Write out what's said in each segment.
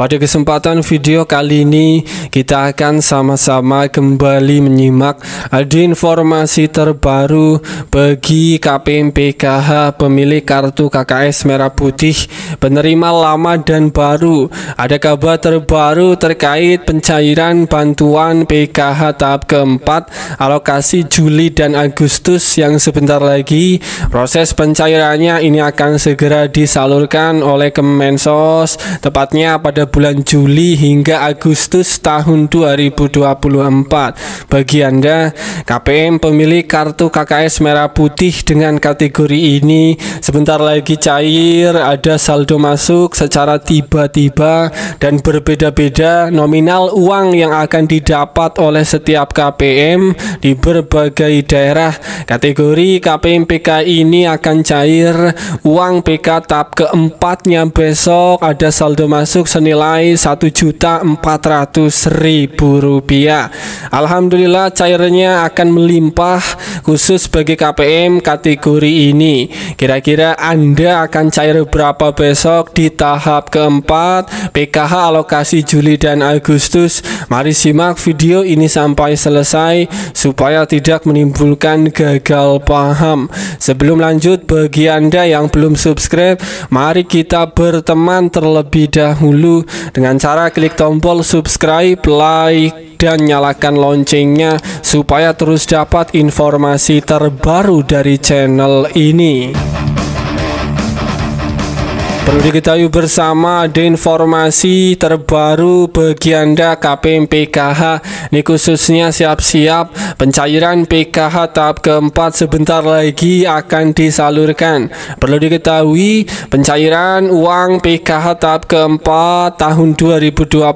Pada kesempatan video kali ini kita akan sama-sama kembali menyimak ada informasi terbaru bagi KPM PKH pemilik kartu KKS Merah Putih penerima lama dan baru. Ada kabar terbaru terkait pencairan bantuan PKH tahap keempat alokasi Juli dan Agustus yang sebentar lagi proses pencairannya ini akan segera disalurkan oleh Kemensos tepatnya pada bulan Juli hingga Agustus tahun 2024. Bagi Anda, KPM pemilik kartu KKS Merah Putih dengan kategori ini sebentar lagi cair, ada saldo masuk secara tiba-tiba dan berbeda-beda nominal uang yang akan didapat oleh setiap KPM di berbagai daerah. Kategori KPM PK ini akan cair uang PK tahap keempatnya besok ada saldo masuk senilai senilai Rp1.400.000. Alhamdulillah cairnya akan melimpah khusus bagi KPM kategori ini. Kira-kira Anda akan cair berapa besok di tahap keempat PKH alokasi Juli dan Agustus? Mari simak video ini sampai selesai supaya tidak menimbulkan gagal paham. Sebelum lanjut bagi Anda yang belum subscribe, mari kita berteman terlebih dahulu dengan cara klik tombol subscribe, like, dan nyalakan loncengnya supaya terus dapat informasi terbaru dari channel ini. Perlu diketahui bersama ada informasi terbaru bagi Anda KPM PKH Ini khususnya siap-siap pencairan PKH tahap keempat sebentar lagi akan disalurkan. Perlu diketahui pencairan uang PKH tahap keempat tahun 2024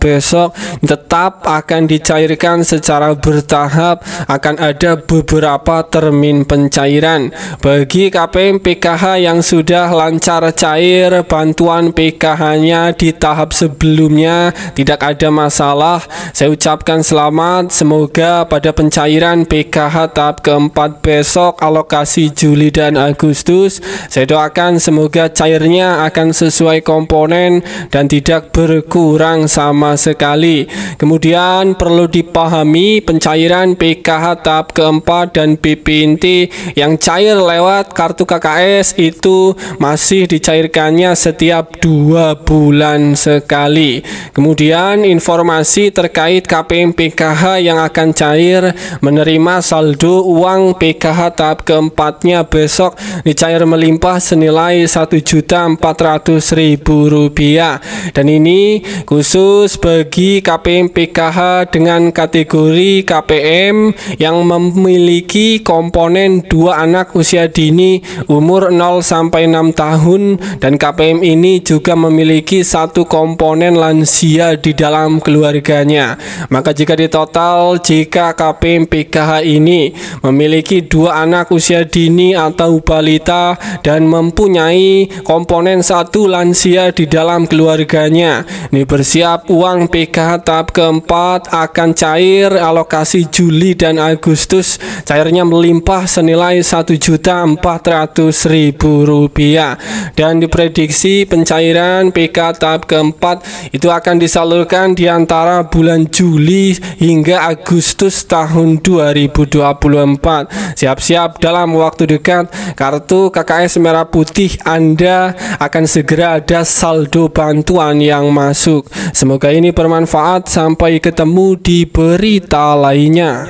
besok tetap akan dicairkan secara bertahap. Akan ada beberapa termin pencairan. Bagi KPM PKH yang sudah lancar cair cair bantuan PKH-nya di tahap sebelumnya tidak ada masalah. Saya ucapkan selamat. Semoga pada pencairan PKH tahap keempat besok alokasi Juli dan Agustus, saya doakan semoga cairnya akan sesuai komponen dan tidak berkurang sama sekali. Kemudian perlu dipahami pencairan PKH tahap keempat dan BPNT yang cair lewat kartu KKS itu masih dicairkan mencairkannya setiap dua bulan sekali. Kemudian informasi terkait KPM PKH yang akan cair menerima saldo uang PKH tahap keempatnya besok dicair melimpah senilai Rp1.400.000 dan ini khusus bagi KPM PKH dengan kategori KPM yang memiliki komponen dua anak usia dini umur 0 sampai 6 tahun dan KPM ini juga memiliki satu komponen lansia di dalam keluarganya. Maka jika ditotal jika KPM PKH ini memiliki dua anak usia dini atau balita dan mempunyai komponen satu lansia di dalam keluarganya, ini bersiap uang PKH tahap keempat akan cair alokasi Juli dan Agustus cairnya melimpah senilai Rp1.400.000 diprediksi pencairan PK tahap keempat itu akan disalurkan di antara bulan Juli hingga Agustus tahun 2024. Siap-siap dalam waktu dekat kartu KKS Merah Putih Anda akan segera ada saldo bantuan yang masuk. Semoga ini bermanfaat sampai ketemu di berita lainnya.